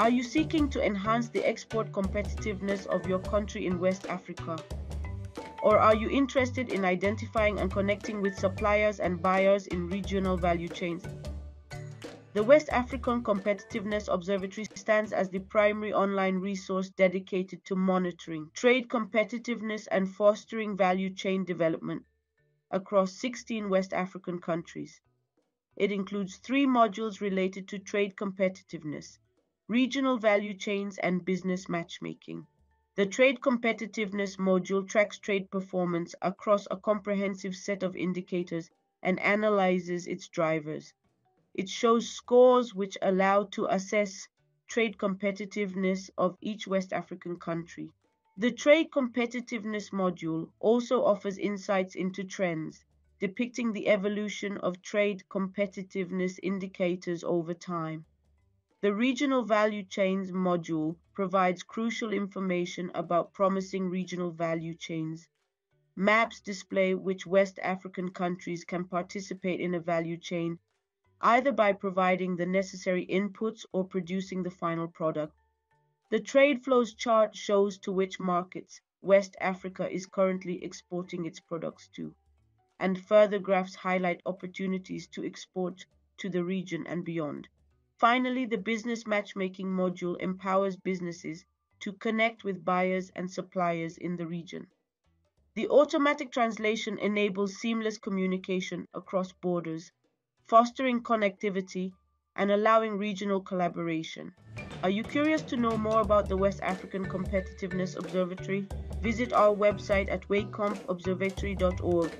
Are you seeking to enhance the export competitiveness of your country in West Africa? Or are you interested in identifying and connecting with suppliers and buyers in regional value chains? The West African Competitiveness Observatory stands as the primary online resource dedicated to monitoring trade competitiveness and fostering value chain development across 16 West African countries. It includes three modules related to trade competitiveness, regional value chains, and business matchmaking. The Trade Competitiveness module tracks trade performance across a comprehensive set of indicators and analyzes its drivers. It shows scores which allow to assess trade competitiveness of each West African country. The Trade Competitiveness module also offers insights into trends, depicting the evolution of trade competitiveness indicators over time. The Regional Value Chains module provides crucial information about promising regional value chains. Maps display which West African countries can participate in a value chain, either by providing the necessary inputs or producing the final product. The trade flows chart shows to which markets West Africa is currently exporting its products to, and further graphs highlight opportunities to export to the region and beyond. Finally, the Business Matchmaking module empowers businesses to connect with buyers and suppliers in the region. The automatic translation enables seamless communication across borders, fostering connectivity and allowing regional collaboration. Are you curious to know more about the West African Competitiveness Observatory? Visit our website at wacomp-observatory.org